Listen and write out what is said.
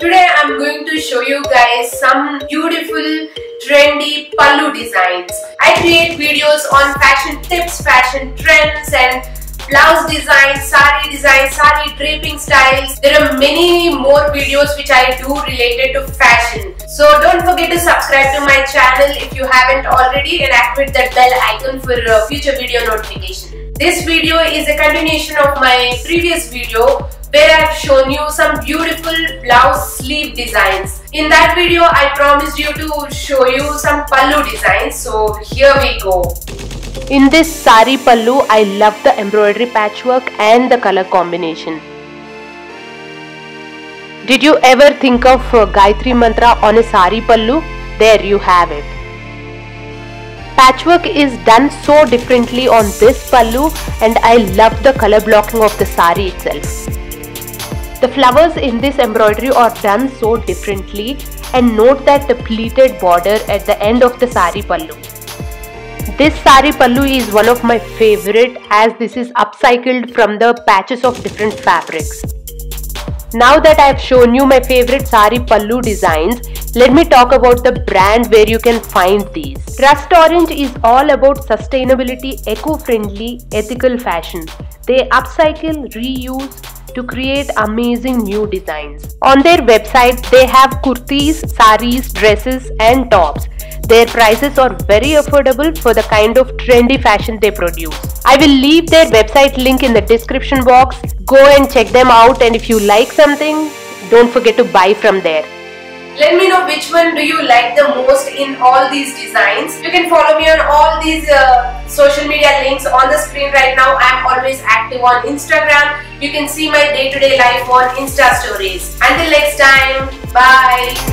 Today I'm going to show you guys some beautiful trendy pallu designs. I create videos on fashion tips, fashion trends and blouse designs, sari designs, sari draping styles. There are many more videos which I do related to fashion. So don't forget to subscribe to my channel if you haven't already and activate that bell icon for uh, future video notification. This video is a continuation of my previous video where I've shown you some beautiful blouse sleeve designs. In that video, I promised you to show you some pallu designs. So here we go. In this sari pallu, I love the embroidery patchwork and the color combination. Did you ever think of uh, Gayatri Mantra on a sari pallu? There you have it. Patchwork is done so differently on this pallu and I love the color blocking of the sari itself. The flowers in this embroidery are done so differently and note that the pleated border at the end of the sari pallu. This sari pallu is one of my favorite as this is upcycled from the patches of different fabrics. Now that I have shown you my favorite sari pallu designs, let me talk about the brand where you can find these. Rustorange is all about sustainability, eco-friendly, ethical fashion. They upcycle, reuse, to create amazing new designs. On their website, they have kurtis, saris, dresses and tops. Their prices are very affordable for the kind of trendy fashion they produce. I will leave their website link in the description box. Go and check them out and if you like something, don't forget to buy from there. Let me know which one do you like the most in all these designs. You can follow me on all these uh, social media links on the screen right now. I am always active on Instagram. You can see my day-to-day -day life on Insta stories. Until next time, bye.